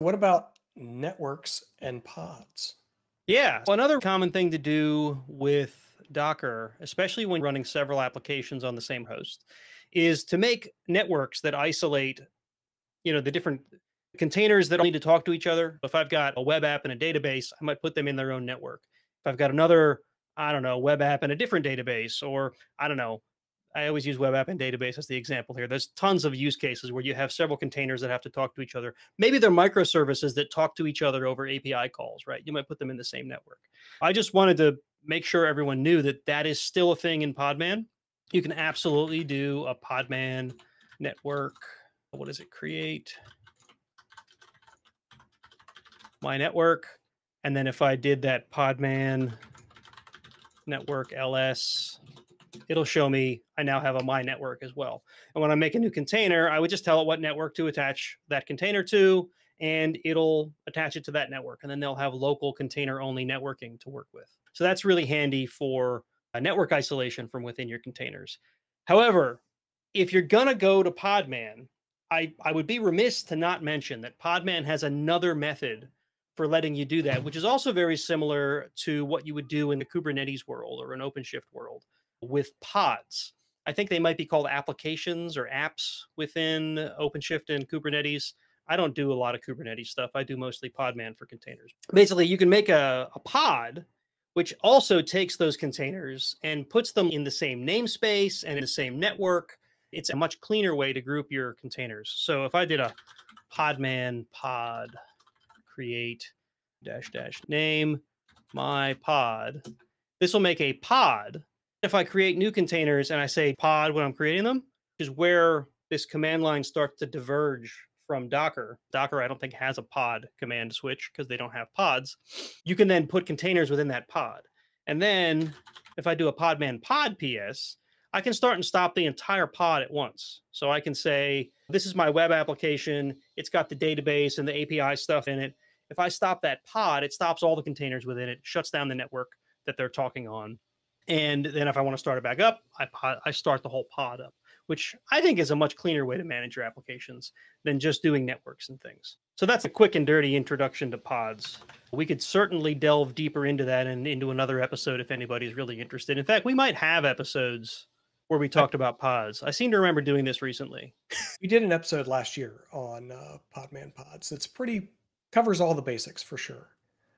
What about networks and pods? Yeah. Well, another common thing to do with Docker, especially when running several applications on the same host, is to make networks that isolate, you know, the different containers that need to talk to each other. If I've got a web app and a database, I might put them in their own network. If I've got another, I don't know, web app and a different database, or I don't know, I always use web app and database as the example here. There's tons of use cases where you have several containers that have to talk to each other. Maybe they're microservices that talk to each other over API calls, right? You might put them in the same network. I just wanted to make sure everyone knew that that is still a thing in Podman. You can absolutely do a Podman network. What does it create? My network. And then if I did that Podman network ls, it'll show me I now have a my network as well. And when I make a new container, I would just tell it what network to attach that container to, and it'll attach it to that network. And then they'll have local container only networking to work with. So that's really handy for uh, network isolation from within your containers. However, if you're going to go to Podman, I, I would be remiss to not mention that Podman has another method for letting you do that, which is also very similar to what you would do in the Kubernetes world or an OpenShift world with pods. I think they might be called applications or apps within OpenShift and Kubernetes. I don't do a lot of Kubernetes stuff. I do mostly Podman for containers. Basically, you can make a, a pod which also takes those containers and puts them in the same namespace and in the same network. It's a much cleaner way to group your containers. So if I did a podman pod create dash dash name my pod, this will make a pod. If I create new containers and I say pod when I'm creating them, which is where this command line starts to diverge from Docker. Docker, I don't think has a pod command switch because they don't have pods. You can then put containers within that pod. And then if I do a podman pod PS, I can start and stop the entire pod at once. So I can say, this is my web application. It's got the database and the API stuff in it. If I stop that pod, it stops all the containers within it, shuts down the network that they're talking on. And then if I want to start it back up, I, pod, I start the whole pod up which I think is a much cleaner way to manage your applications than just doing networks and things. So that's a quick and dirty introduction to pods. We could certainly delve deeper into that and into another episode if anybody's really interested. In fact, we might have episodes where we talked about pods. I seem to remember doing this recently. we did an episode last year on uh, Podman pods. It's pretty covers all the basics for sure.